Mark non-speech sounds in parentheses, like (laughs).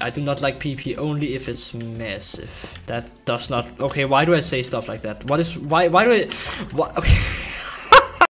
I do not like PP only if it's massive. That does not. Okay, why do I say stuff like that? What is why? Why do I? Why? Okay. (laughs)